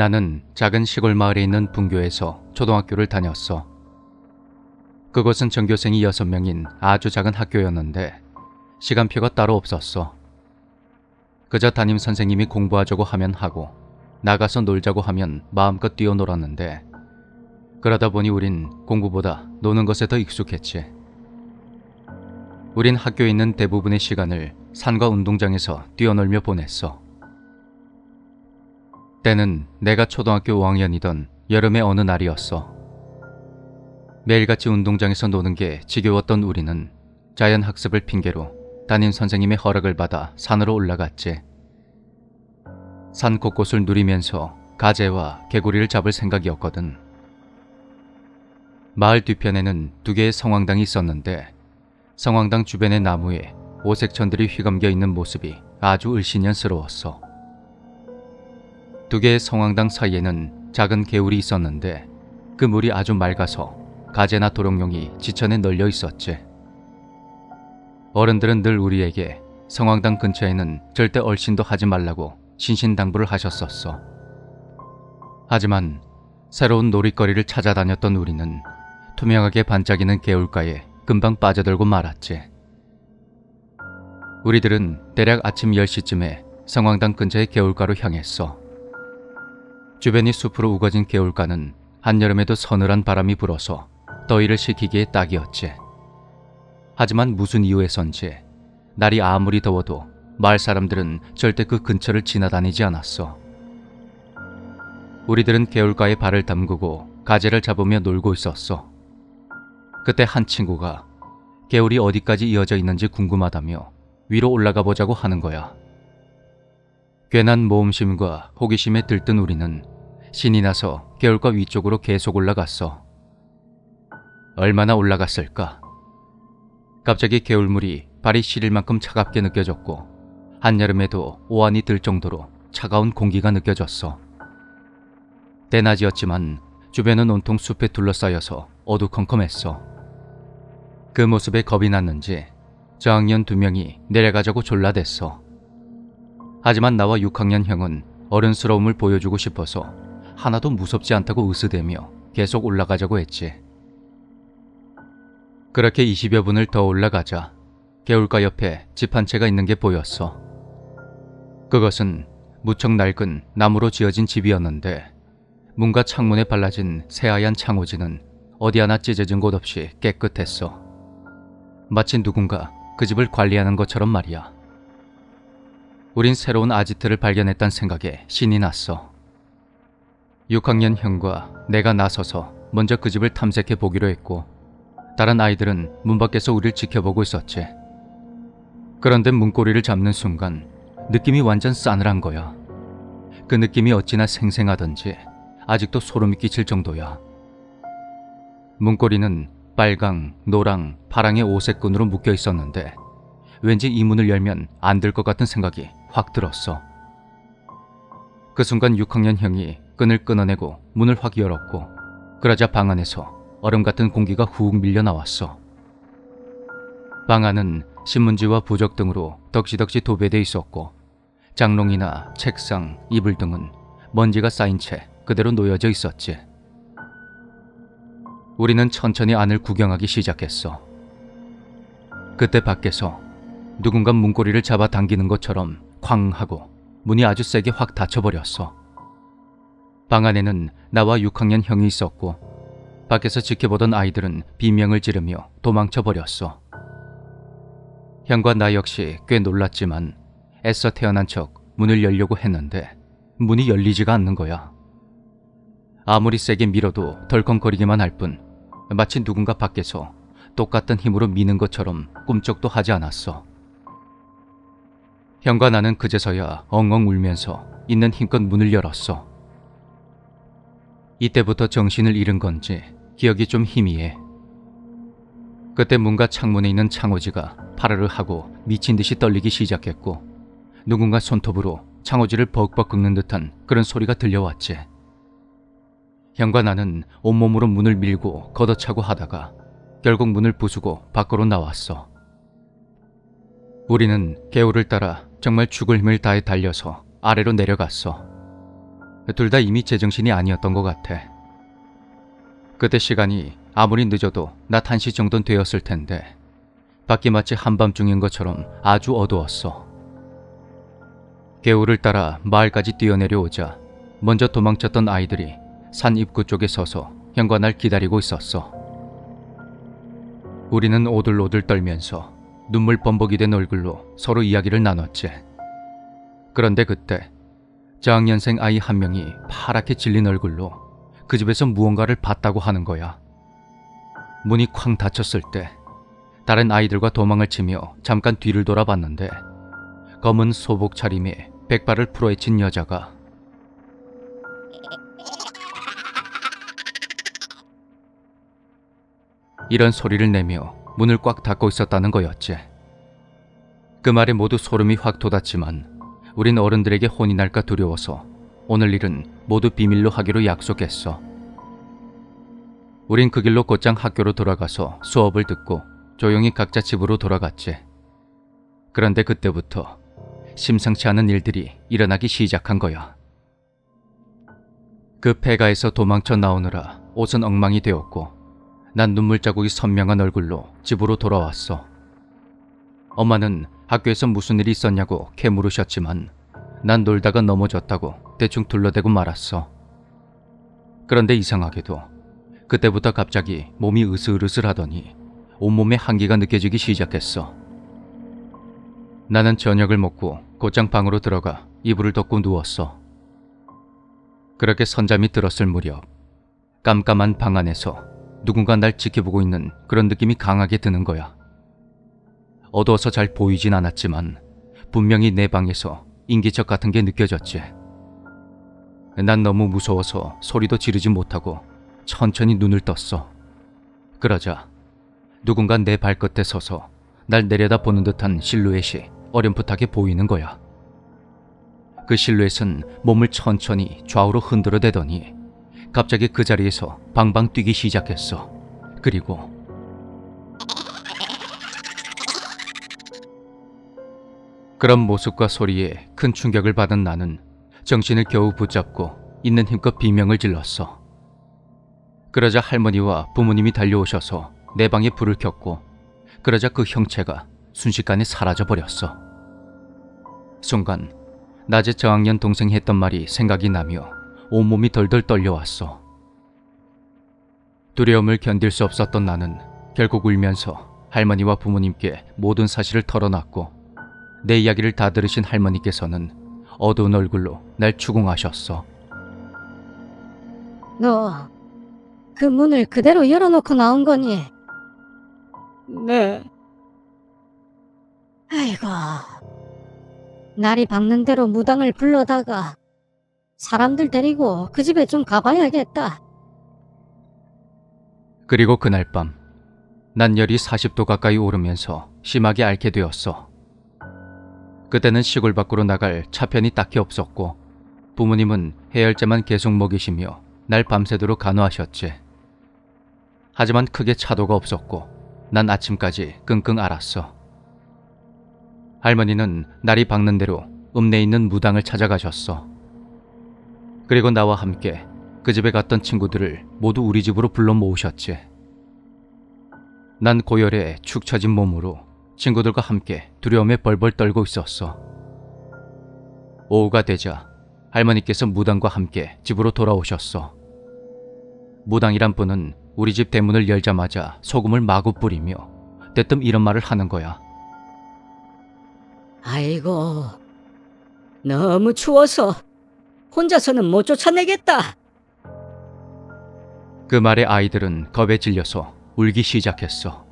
나는 작은 시골 마을에 있는 분교에서 초등학교를 다녔어. 그곳은 전교생이 6명인 아주 작은 학교였는데 시간표가 따로 없었어. 그저 담임 선생님이 공부하자고 하면 하고 나가서 놀자고 하면 마음껏 뛰어놀았는데 그러다 보니 우린 공부보다 노는 것에 더 익숙했지. 우린 학교에 있는 대부분의 시간을 산과 운동장에서 뛰어놀며 보냈어. 때는 내가 초등학교 5학년이던 여름의 어느 날이었어. 매일같이 운동장에서 노는 게 지겨웠던 우리는 자연 학습을 핑계로 담임 선생님의 허락을 받아 산으로 올라갔지. 산 곳곳을 누리면서 가재와 개구리를 잡을 생각이었거든. 마을 뒤편에는 두 개의 성황당이 있었는데 성황당 주변의 나무에 오색천들이 휘감겨 있는 모습이 아주 을씨년스러웠어. 두 개의 성황당 사이에는 작은 개울이 있었는데 그 물이 아주 맑아서 가재나 도롱뇽이 지천에 널려 있었지. 어른들은 늘 우리에게 성황당 근처에는 절대 얼씬도 하지 말라고 신신당부를 하셨었어. 하지만 새로운 놀이거리를 찾아다녔던 우리는 투명하게 반짝이는 개울가에 금방 빠져들고 말았지. 우리들은 대략 아침 10시쯤에 성황당 근처의 개울가로 향했어. 주변이 숲으로 우거진 개울가는 한여름에도 서늘한 바람이 불어서 더위를 식히기에 딱이었지. 하지만 무슨 이유에선지 날이 아무리 더워도 마을 사람들은 절대 그 근처를 지나다니지 않았어. 우리들은 개울가에 발을 담그고 가재를 잡으며 놀고 있었어. 그때 한 친구가 개울이 어디까지 이어져 있는지 궁금하다며 위로 올라가 보자고 하는 거야. 괜한 모험심과 호기심에 들뜬 우리는 신이 나서 개울가 위쪽으로 계속 올라갔어. 얼마나 올라갔을까? 갑자기 개울물이 발이 시릴 만큼 차갑게 느껴졌고 한여름에도 오한이 들 정도로 차가운 공기가 느껴졌어. 때낮이었지만 주변은 온통 숲에 둘러싸여서 어두컴컴했어. 그 모습에 겁이 났는지 저학년 두 명이 내려가자고 졸라댔어. 하지만 나와 6학년 형은 어른스러움을 보여주고 싶어서 하나도 무섭지 않다고 으스대며 계속 올라가자고 했지. 그렇게 20여 분을 더 올라가자 개울가 옆에 집 한 채가 있는 게 보였어. 그것은 무척 낡은 나무로 지어진 집이었는데 문과 창문에 발라진 새하얀 창호지는 어디 하나 찢어진 곳 없이 깨끗했어. 마치 누군가 그 집을 관리하는 것처럼 말이야. 우린 새로운 아지트를 발견했단 생각에 신이 났어. 6학년 형과 내가 나서서 먼저 그 집을 탐색해 보기로 했고 다른 아이들은 문 밖에서 우리를 지켜보고 있었지. 그런데 문고리를 잡는 순간 느낌이 완전 싸늘한 거야. 그 느낌이 어찌나 생생하던지 아직도 소름이 끼칠 정도야. 문고리는 빨강, 노랑, 파랑의 오색끈으로 묶여 있었는데 왠지 이 문을 열면 안 될 것 같은 생각이 확 들었어. 그 순간 6학년 형이 끈을 끊어내고 문을 확 열었고 그러자 방 안에서 얼음 같은 공기가 훅 밀려 나왔어. 방 안은 신문지와 부적 등으로 덕지덕지 도배돼 있었고 장롱이나 책상, 이불 등은 먼지가 쌓인 채 그대로 놓여져 있었지. 우리는 천천히 안을 구경하기 시작했어. 그때 밖에서 누군가 문고리를 잡아 당기는 것처럼 쾅 하고 문이 아주 세게 확 닫혀버렸어. 방 안에는 나와 6학년 형이 있었고 밖에서 지켜보던 아이들은 비명을 지르며 도망쳐 버렸어. 형과 나 역시 꽤 놀랐지만 애써 태어난 척 문을 열려고 했는데 문이 열리지가 않는 거야. 아무리 세게 밀어도 덜컹거리기만 할 뿐 마치 누군가 밖에서 똑같은 힘으로 미는 것처럼 꿈쩍도 하지 않았어. 형과 나는 그제서야 엉엉 울면서 있는 힘껏 문을 열었어. 이때부터 정신을 잃은 건지 기억이 좀 희미해. 그때 문과 창문에 있는 창호지가 파르르 하고 미친 듯이 떨리기 시작했고 누군가 손톱으로 창호지를 벅벅 긁는 듯한 그런 소리가 들려왔지. 형과 나는 온몸으로 문을 밀고 걷어차고 하다가 결국 문을 부수고 밖으로 나왔어. 우리는 개울을 따라 정말 죽을 힘을 다해 달려서 아래로 내려갔어. 둘 다 이미 제정신이 아니었던 것 같아. 그때 시간이 아무리 늦어도 낮 1시 정도는 되었을 텐데 밖이 마치 한밤중인 것처럼 아주 어두웠어. 개울을 따라 마을까지 뛰어내려오자 먼저 도망쳤던 아이들이 산 입구 쪽에 서서 날 기다리고 있었어. 우리는 오들오들 떨면서 눈물 범벅이 된 얼굴로 서로 이야기를 나눴지. 그런데 그때 저학년생 아이 한 명이 파랗게 질린 얼굴로 그 집에서 무언가를 봤다고 하는 거야. 문이 쾅 닫혔을 때 다른 아이들과 도망을 치며 잠깐 뒤를 돌아봤는데 검은 소복 차림에 백발을 풀어헤친 여자가 이런 소리를 내며 문을 꽉 닫고 있었다는 거였지. 그 말에 모두 소름이 확 돋았지만 우린 어른들에게 혼이 날까 두려워서 오늘 일은 모두 비밀로 하기로 약속했어. 우린 그 길로 곧장 학교로 돌아가서 수업을 듣고 조용히 각자 집으로 돌아갔지. 그런데 그때부터 심상치 않은 일들이 일어나기 시작한 거야. 그 폐가에서 도망쳐 나오느라 옷은 엉망이 되었고 난 눈물 자국이 선명한 얼굴로 집으로 돌아왔어. 엄마는 학교에서 무슨 일이 있었냐고 캐물으셨지만 난 놀다가 넘어졌다고 대충 둘러대고 말았어. 그런데 이상하게도 그때부터 갑자기 몸이 으슬으슬하더니 온몸에 한기가 느껴지기 시작했어. 나는 저녁을 먹고 곧장 방으로 들어가 이불을 덮고 누웠어. 그렇게 선잠이 들었을 무렵 깜깜한 방 안에서 누군가 날 지켜보고 있는 그런 느낌이 강하게 드는 거야. 어두워서 잘 보이진 않았지만 분명히 내 방에서 인기척 같은 게 느껴졌지. 난 너무 무서워서 소리도 지르지 못하고 천천히 눈을 떴어. 그러자 누군가 내 발끝에 서서 날 내려다보는 듯한 실루엣이 어렴풋하게 보이는 거야. 그 실루엣은 몸을 천천히 좌우로 흔들어 대더니 갑자기 그 자리에서 방방 뛰기 시작했어. 그리고 그런 모습과 소리에 큰 충격을 받은 나는 정신을 겨우 붙잡고 있는 힘껏 비명을 질렀어. 그러자 할머니와 부모님이 달려오셔서 내 방에 불을 켰고 그러자 그 형체가 순식간에 사라져 버렸어. 순간 낮에 저학년 동생이 했던 말이 생각이 나며 온몸이 덜덜 떨려왔어. 두려움을 견딜 수 없었던 나는 결국 울면서 할머니와 부모님께 모든 사실을 털어놨고 내 이야기를 다 들으신 할머니께서는 어두운 얼굴로 날 추궁하셨어. 너, 그 문을 그대로 열어놓고 나온 거니? 네, 아이고. 날이 밝는 대로 무당을 불러다가 사람들 데리고 그 집에 좀 가봐야겠다. 그리고 그날 밤, 난 열이 40도 가까이 오르면서 심하게 앓게 되었어. 그때는 시골 밖으로 나갈 차편이 딱히 없었고 부모님은 해열제만 계속 먹이시며 날 밤새도록 간호하셨지. 하지만 크게 차도가 없었고 난 아침까지 끙끙 앓았어. 할머니는 날이 밝는 대로 읍내에 있는 무당을 찾아가셨어. 그리고 나와 함께 그 집에 갔던 친구들을 모두 우리 집으로 불러 모으셨지. 난 고열에 축 처진 몸으로 친구들과 함께 두려움에 벌벌 떨고 있었어. 오후가 되자 할머니께서 무당과 함께 집으로 돌아오셨어. 무당이란 분은 우리 집 대문을 열자마자 소금을 마구 뿌리며 대뜸 이런 말을 하는 거야. 아이고, 너무 추워서 혼자서는 못 쫓아내겠다. 그 말에 아이들은 겁에 질려서 울기 시작했어.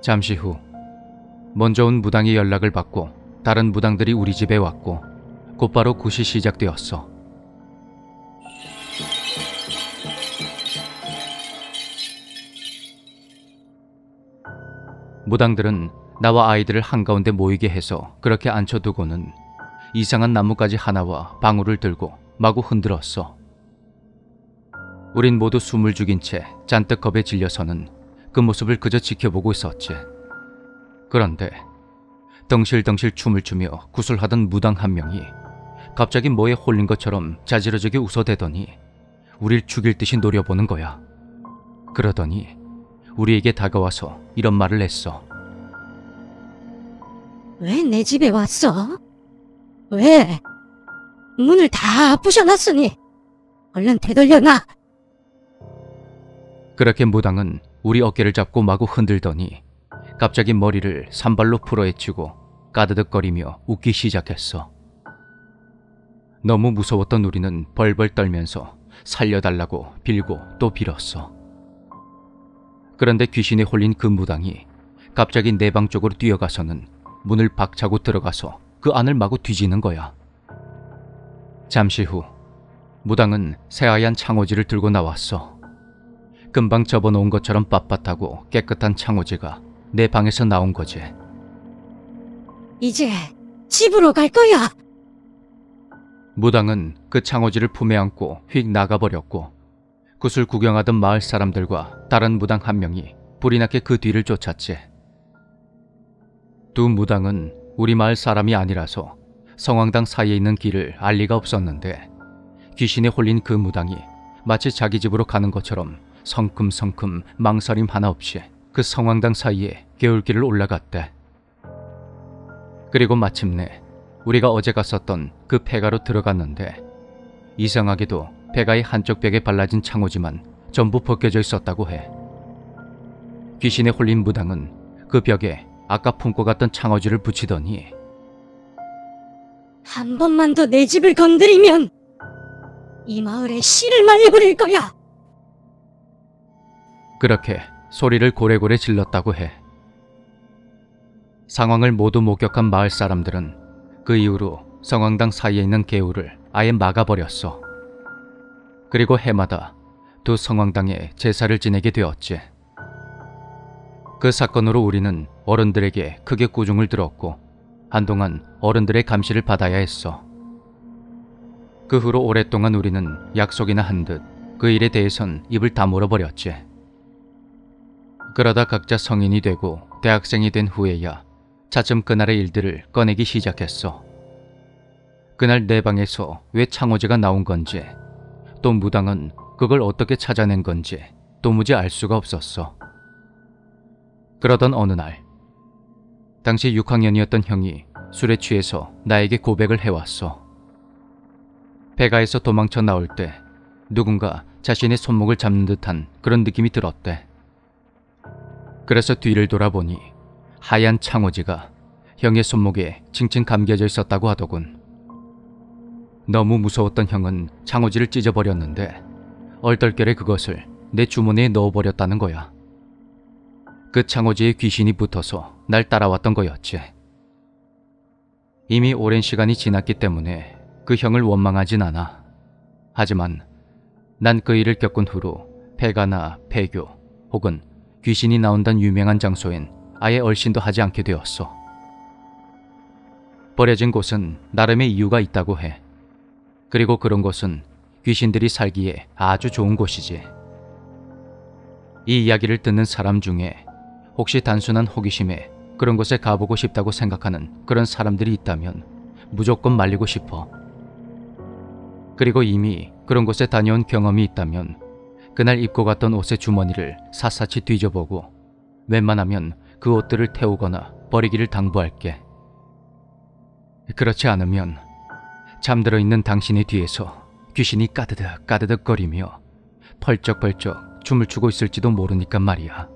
잠시 후 먼저 온 무당이 연락을 받고 다른 무당들이 우리 집에 왔고 곧바로 굿이 시작되었어. 무당들은 나와 아이들을 한가운데 모이게 해서 그렇게 앉혀두고는 이상한 나뭇가지 하나와 방울을 들고 마구 흔들었어. 우린 모두 숨을 죽인 채 잔뜩 겁에 질려서는 그 모습을 그저 지켜보고 있었지. 그런데 덩실덩실 춤을 추며 구슬하던 무당 한 명이 갑자기 뭐에 홀린 것처럼 자지러지게 웃어대더니 우릴 죽일 듯이 노려보는 거야. 그러더니 우리에게 다가와서 이런 말을 했어. 왜 내 집에 왔어? 왜? 문을 다 부셔놨으니 얼른 되돌려놔. 그렇게 무당은 우리 어깨를 잡고 마구 흔들더니 갑자기 머리를 산발로 풀어헤치고 까드득거리며 웃기 시작했어. 너무 무서웠던 우리는 벌벌 떨면서 살려달라고 빌고 또 빌었어. 그런데 귀신에 홀린 그 무당이 갑자기 내 방 쪽으로 뛰어가서는 문을 박차고 들어가서 그 안을 마구 뒤지는 거야. 잠시 후 무당은 새하얀 창호지를 들고 나왔어. 금방 접어놓은 것처럼 빳빳하고 깨끗한 창호지가 내 방에서 나온 거지. 이제 집으로 갈 거야. 무당은 그 창호지를 품에 안고 휙 나가버렸고 굿을 구경하던 마을 사람들과 다른 무당 한 명이 불이 나게 그 뒤를 쫓았지. 두 무당은 우리 마을 사람이 아니라서 성황당 사이에 있는 길을 알 리가 없었는데 귀신에 홀린 그 무당이 마치 자기 집으로 가는 것처럼 성큼성큼 망설임 하나 없이 그 성황당 사이에 개울길을 올라갔대. 그리고 마침내 우리가 어제 갔었던 그 폐가로 들어갔는데 이상하게도 폐가의 한쪽 벽에 발라진 창호지만 전부 벗겨져 있었다고 해. 귀신에 홀린 무당은 그 벽에 아까 품고 갔던 창호지를 붙이더니 한 번만 더 내 집을 건드리면 이 마을에 씨를 말려버릴 거야. 그렇게 소리를 고래고래 질렀다고 해. 상황을 모두 목격한 마을 사람들은 그 이후로 성황당 사이에 있는 개울을 아예 막아버렸어. 그리고 해마다 두 성황당에 제사를 지내게 되었지. 그 사건으로 우리는 어른들에게 크게 꾸중을 들었고 한동안 어른들의 감시를 받아야 했어. 그 후로 오랫동안 우리는 약속이나 한 듯 그 일에 대해선 입을 다물어 버렸지. 그러다 각자 성인이 되고 대학생이 된 후에야 차츰 그날의 일들을 꺼내기 시작했어. 그날 내 방에서 왜 창호지가 나온 건지, 또 무당은 그걸 어떻게 찾아낸 건지 도무지 알 수가 없었어. 그러던 어느 날, 당시 6학년이었던 형이 술에 취해서 나에게 고백을 해왔어. 배가에서 도망쳐 나올 때 누군가 자신의 손목을 잡는 듯한 그런 느낌이 들었대. 그래서 뒤를 돌아보니 하얀 창호지가 형의 손목에 칭칭 감겨져 있었다고 하더군. 너무 무서웠던 형은 창호지를 찢어버렸는데 얼떨결에 그것을 내 주머니에 넣어버렸다는 거야. 그 창호지에 귀신이 붙어서 날 따라왔던 거였지. 이미 오랜 시간이 지났기 때문에 그 형을 원망하진 않아. 하지만 난 그 일을 겪은 후로 폐가나 폐교 혹은 귀신이 나온다는 유명한 장소엔 아예 얼씬도 하지 않게 되었어. 버려진 곳은 나름의 이유가 있다고 해. 그리고 그런 곳은 귀신들이 살기에 아주 좋은 곳이지. 이 이야기를 듣는 사람 중에 혹시 단순한 호기심에 그런 곳에 가보고 싶다고 생각하는 그런 사람들이 있다면 무조건 말리고 싶어. 그리고 이미 그런 곳에 다녀온 경험이 있다면 그날 입고 갔던 옷의 주머니를 샅샅이 뒤져보고 웬만하면 그 옷들을 태우거나 버리기를 당부할게. 그렇지 않으면 잠들어 있는 당신의 뒤에서 귀신이 까드득 까드득 거리며 펄쩍펄쩍 춤을 추고 있을지도 모르니까 말이야.